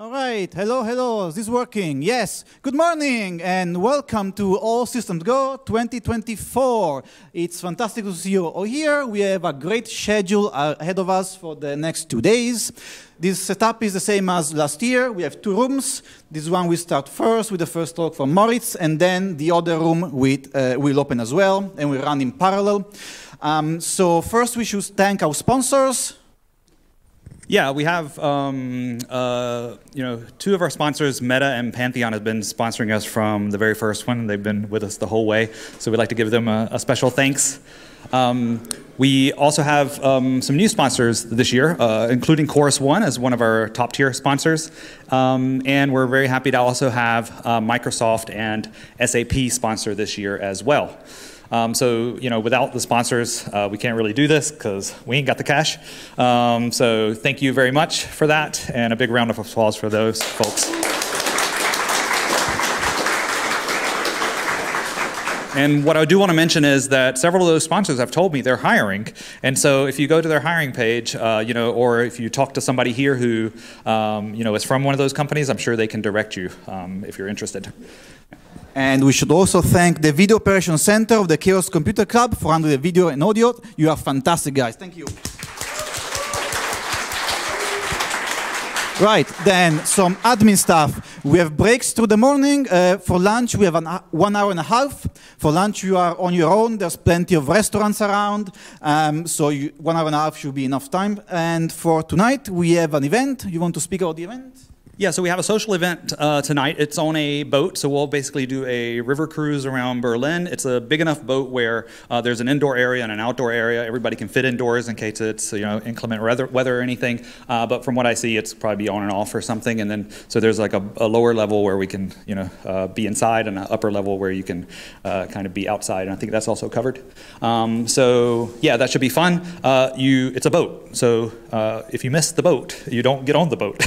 All right, hello, hello, is this working? Yes, good morning and welcome to All Systems Go 2024. It's fantastic to see you all here. We have a great schedule ahead of us for the next two days. This setup is the same as last year. We have two rooms. This one we start first with the first talk from Moritz, and then the other room with, uh, will open as well, and we run in parallel. Um, so first we should thank our sponsors. Yeah, we have um, uh, you know two of our sponsors, Meta and Pantheon, have been sponsoring us from the very first one. They've been with us the whole way, so we'd like to give them a, a special thanks. Um, we also have um, some new sponsors this year, uh, including Chorus One as one of our top tier sponsors. Um, and we're very happy to also have uh, Microsoft and SAP sponsor this year as well. Um, so, you know, without the sponsors, uh, we can't really do this because we ain't got the cash. Um, so, thank you very much for that, and a big round of applause for those folks. And what I do want to mention is that several of those sponsors have told me they're hiring. And so if you go to their hiring page, uh, you know, or if you talk to somebody here who, um, you know, is from one of those companies, I'm sure they can direct you um, if you're interested. And we should also thank the Video Operation Center of the Chaos Computer Club for handling the video and audio. You are fantastic, guys. Thank you. Right, then some admin stuff. We have breaks through the morning. Uh, for lunch, we have an, uh, one hour and a half. For lunch, you are on your own. There's plenty of restaurants around. Um, so you, one hour and a half should be enough time. And for tonight, we have an event. You want to speak about the event? Yeah, so we have a social event uh, tonight. It's on a boat, so we'll basically do a river cruise around Berlin. It's a big enough boat where uh, there's an indoor area and an outdoor area. Everybody can fit indoors in case it's you know inclement weather, weather or anything. Uh, but from what I see, it's probably on and off or something. And then so there's like a, a lower level where we can you know uh, be inside, and an upper level where you can uh, kind of be outside. And I think that's also covered. Um, so yeah, that should be fun. Uh, you, it's a boat, so if you miss the boat, you don't get on the boat.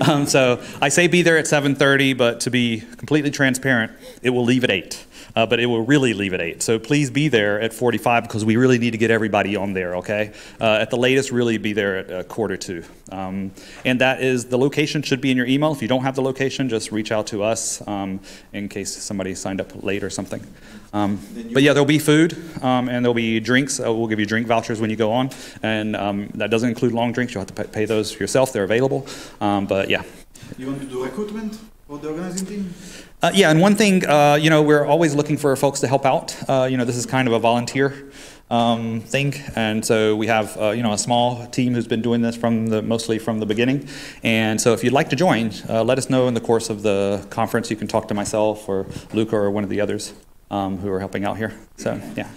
um, so so I say be there at 7:30, but to be completely transparent, it will leave at 8. Uh, but it will really leave at 8. So please be there at 45 because we really need to get everybody on there, okay? Uh, at the latest, really be there at a quarter to. Um, and that is, the location should be in your email. If you don't have the location, just reach out to us um, in case somebody signed up late or something. Um, but yeah, there'll be food um, and there'll be drinks. Uh, we'll give you drink vouchers when you go on. And um, that doesn't include long drinks. You'll have to pay those yourself. They're available. Um, but yeah. You want to do recruitment for the organizing team? Uh, yeah, and one thing, uh, you know, we're always looking for folks to help out. Uh, you know, this is kind of a volunteer um, thing, and so we have, uh, you know, a small team who's been doing this from the mostly from the beginning. And so, if you'd like to join, uh, let us know in the course of the conference. You can talk to myself or Luca or one of the others um, who are helping out here. So, yeah.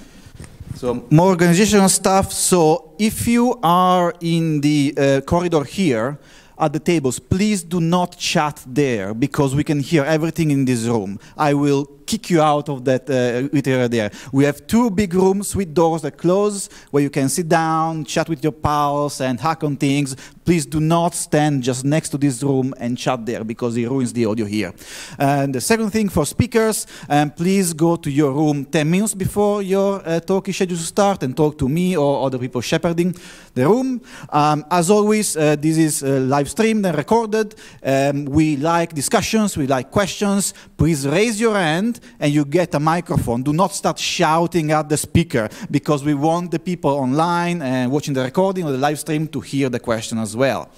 So more organizational stuff. So if you are in the uh, corridor here, at the tables, please do not chat there because we can hear everything in this room. I will kick you out of that uh, area there. We have two big rooms with doors that close where you can sit down, chat with your pals, and hack on things. Please do not stand just next to this room and chat there because it ruins the audio here. And the second thing for speakers, um, please go to your room 10 minutes before your uh, talk is scheduled to start and talk to me or other people shepherding the room. Um, as always, uh, this is uh, live streamed and recorded. Um, we like discussions, we like questions. Please raise your hand and you get a microphone, do not start shouting at the speaker because we want the people online and watching the recording or the live stream to hear the question as well.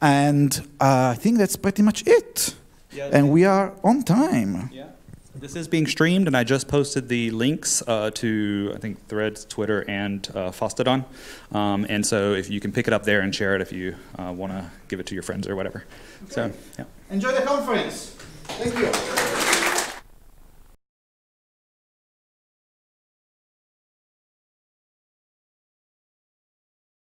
And uh, I think that's pretty much it. Yeah, and we are on time. Yeah. This is being streamed, and I just posted the links uh, to, I think, Threads, Twitter, and uh, Fosstodon. Um, and so if you can pick it up there and share it if you uh, want to give it to your friends or whatever. Okay. So, yeah. Enjoy the conference. Thank you.